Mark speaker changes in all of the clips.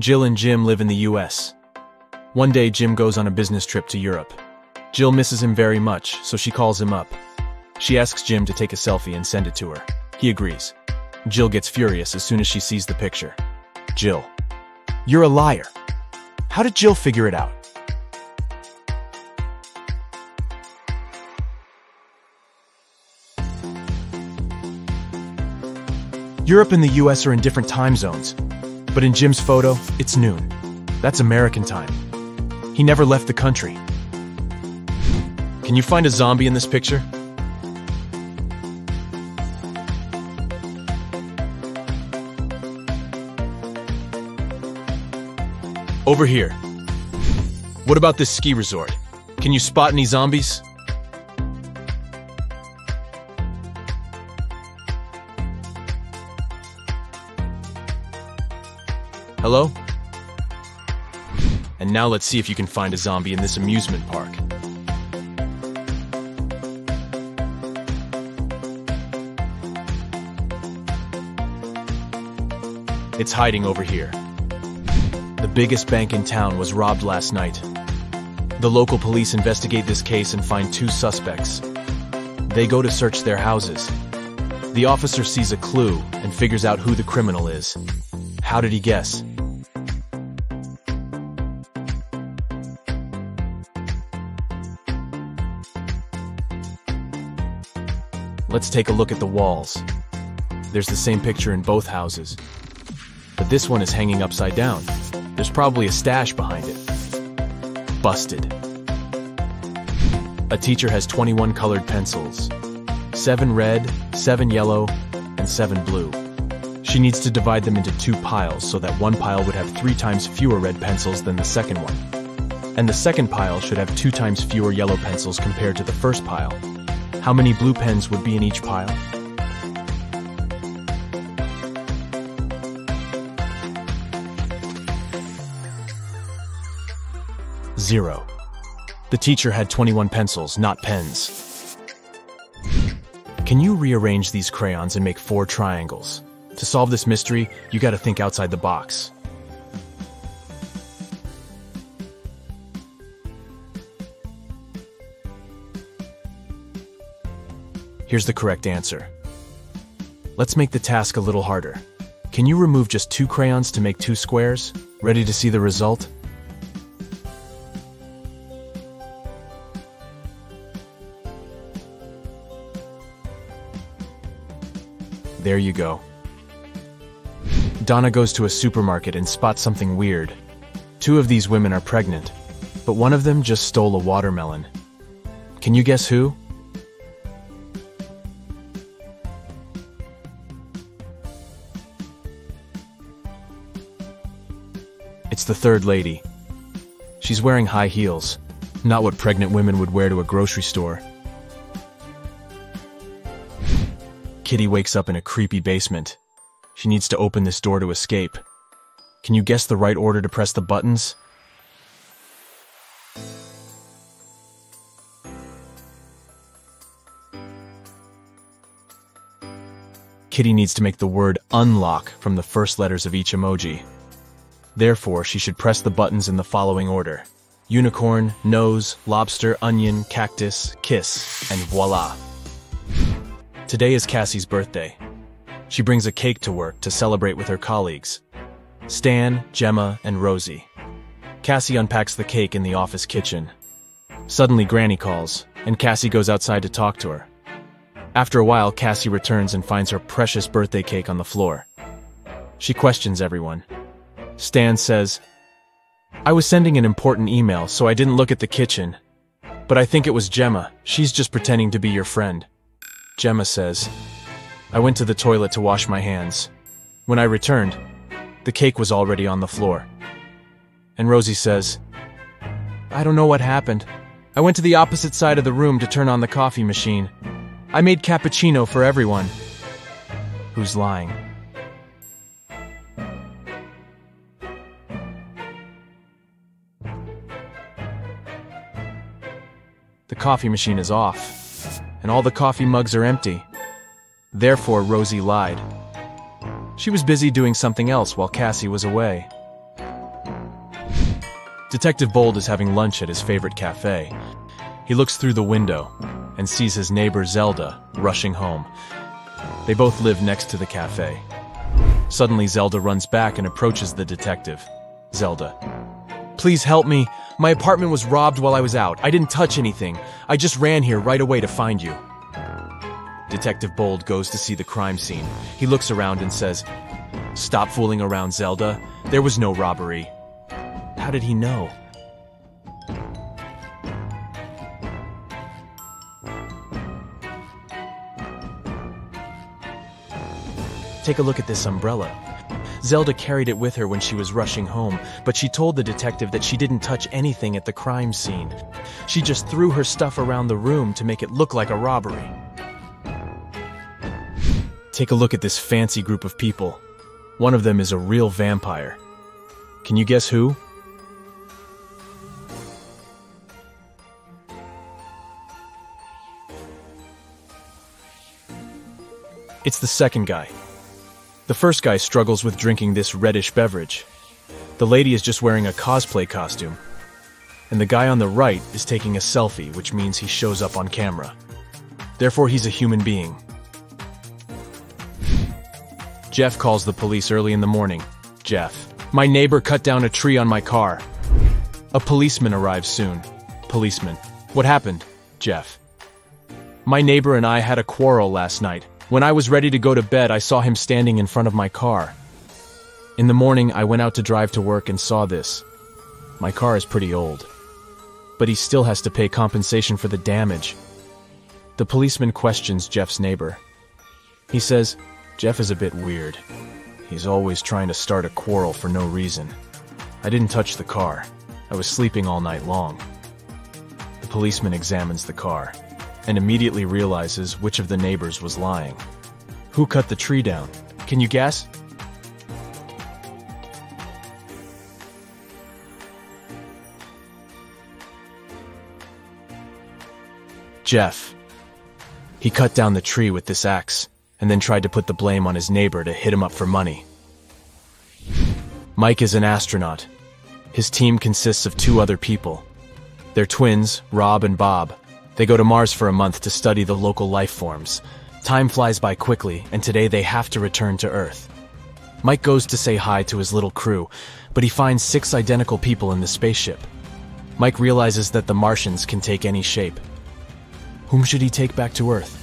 Speaker 1: Jill and Jim live in the US. One day, Jim goes on a business trip to Europe. Jill misses him very much, so she calls him up. She asks Jim to take a selfie and send it to her. He agrees. Jill gets furious as soon as she sees the picture. Jill. You're a liar. How did Jill figure it out? Europe and the US are in different time zones, but in Jim's photo, it's noon. That's American time. He never left the country. Can you find a zombie in this picture? Over here. What about this ski resort? Can you spot any zombies? Hello? And now let's see if you can find a zombie in this amusement park. It's hiding over here. The biggest bank in town was robbed last night. The local police investigate this case and find two suspects. They go to search their houses. The officer sees a clue and figures out who the criminal is. How did he guess? Let's take a look at the walls. There's the same picture in both houses. But this one is hanging upside down. There's probably a stash behind it. Busted. A teacher has 21 colored pencils. 7 red, 7 yellow, and 7 blue. She needs to divide them into two piles so that one pile would have three times fewer red pencils than the second one. And the second pile should have two times fewer yellow pencils compared to the first pile. How many blue pens would be in each pile? Zero. The teacher had 21 pencils, not pens. Can you rearrange these crayons and make four triangles? To solve this mystery, you gotta think outside the box. Here's the correct answer. Let's make the task a little harder. Can you remove just two crayons to make two squares? Ready to see the result? There you go. Donna goes to a supermarket and spots something weird. Two of these women are pregnant, but one of them just stole a watermelon. Can you guess who? It's the third lady. She's wearing high heels, not what pregnant women would wear to a grocery store. Kitty wakes up in a creepy basement. She needs to open this door to escape. Can you guess the right order to press the buttons? Kitty needs to make the word unlock from the first letters of each emoji. Therefore, she should press the buttons in the following order. Unicorn, nose, lobster, onion, cactus, kiss, and voila. Today is Cassie's birthday. She brings a cake to work to celebrate with her colleagues. Stan, Gemma, and Rosie. Cassie unpacks the cake in the office kitchen. Suddenly, Granny calls, and Cassie goes outside to talk to her. After a while, Cassie returns and finds her precious birthday cake on the floor. She questions everyone. Stan says, I was sending an important email, so I didn't look at the kitchen. But I think it was Gemma. She's just pretending to be your friend. Gemma says, I went to the toilet to wash my hands. When I returned, the cake was already on the floor. And Rosie says, I don't know what happened. I went to the opposite side of the room to turn on the coffee machine. I made cappuccino for everyone. Who's lying? Coffee machine is off, and all the coffee mugs are empty. Therefore, Rosie lied. She was busy doing something else while Cassie was away. Detective Bold is having lunch at his favorite cafe. He looks through the window and sees his neighbor Zelda rushing home. They both live next to the cafe. Suddenly, Zelda runs back and approaches the detective. Zelda. Please help me. My apartment was robbed while I was out. I didn't touch anything. I just ran here right away to find you. Detective Bold goes to see the crime scene. He looks around and says, Stop fooling around, Zelda. There was no robbery. How did he know? Take a look at this umbrella. Zelda carried it with her when she was rushing home, but she told the detective that she didn't touch anything at the crime scene. She just threw her stuff around the room to make it look like a robbery. Take a look at this fancy group of people. One of them is a real vampire. Can you guess who? It's the second guy. The first guy struggles with drinking this reddish beverage. The lady is just wearing a cosplay costume. And the guy on the right is taking a selfie, which means he shows up on camera. Therefore, he's a human being. Jeff calls the police early in the morning. Jeff. My neighbor cut down a tree on my car. A policeman arrives soon. Policeman. What happened? Jeff. My neighbor and I had a quarrel last night. When I was ready to go to bed, I saw him standing in front of my car. In the morning, I went out to drive to work and saw this. My car is pretty old. But he still has to pay compensation for the damage. The policeman questions Jeff's neighbor. He says, Jeff is a bit weird. He's always trying to start a quarrel for no reason. I didn't touch the car. I was sleeping all night long. The policeman examines the car and immediately realizes which of the neighbors was lying. Who cut the tree down? Can you guess? Jeff. He cut down the tree with this axe, and then tried to put the blame on his neighbor to hit him up for money. Mike is an astronaut. His team consists of two other people. They're twins, Rob and Bob, they go to Mars for a month to study the local life forms. Time flies by quickly, and today they have to return to Earth. Mike goes to say hi to his little crew, but he finds six identical people in the spaceship. Mike realizes that the Martians can take any shape. Whom should he take back to Earth?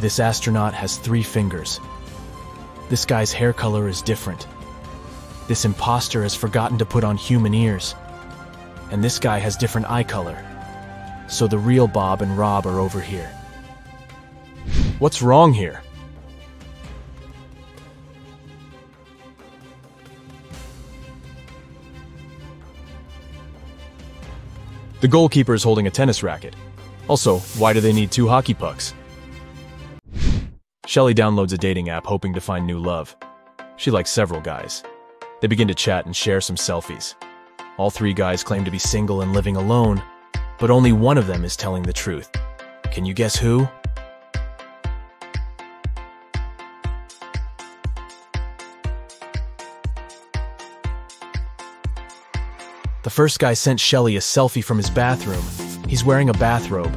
Speaker 1: This astronaut has three fingers, this guy's hair color is different. This impostor has forgotten to put on human ears. And this guy has different eye color. So the real Bob and Rob are over here. What's wrong here? The goalkeeper is holding a tennis racket. Also, why do they need two hockey pucks? Shelly downloads a dating app hoping to find new love. She likes several guys. They begin to chat and share some selfies. All three guys claim to be single and living alone, but only one of them is telling the truth. Can you guess who? The first guy sent Shelly a selfie from his bathroom. He's wearing a bathrobe.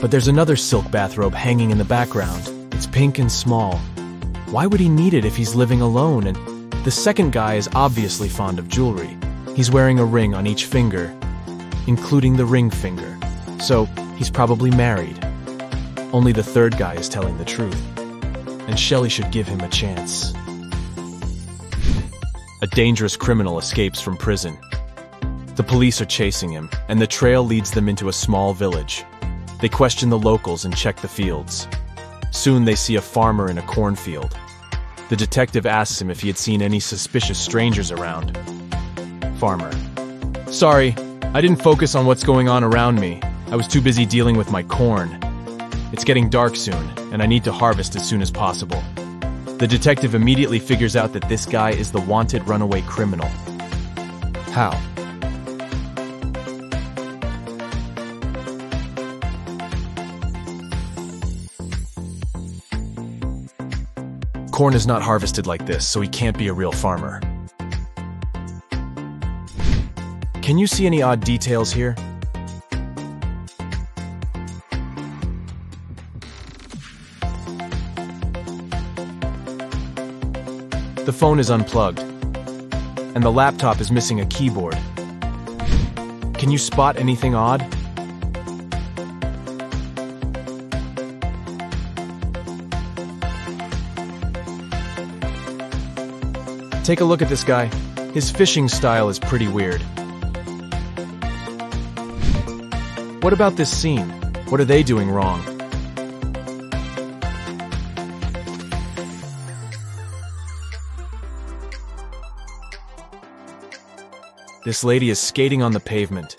Speaker 1: But there's another silk bathrobe hanging in the background. Pink and small. Why would he need it if he's living alone? And the second guy is obviously fond of jewelry. He's wearing a ring on each finger, including the ring finger. So he's probably married. Only the third guy is telling the truth. And Shelly should give him a chance. A dangerous criminal escapes from prison. The police are chasing him, and the trail leads them into a small village. They question the locals and check the fields. Soon they see a farmer in a cornfield. The detective asks him if he had seen any suspicious strangers around. Farmer. Sorry, I didn't focus on what's going on around me. I was too busy dealing with my corn. It's getting dark soon, and I need to harvest as soon as possible. The detective immediately figures out that this guy is the wanted runaway criminal. How? Corn is not harvested like this, so he can't be a real farmer. Can you see any odd details here? The phone is unplugged, and the laptop is missing a keyboard. Can you spot anything odd? Take a look at this guy. His fishing style is pretty weird. What about this scene? What are they doing wrong? This lady is skating on the pavement.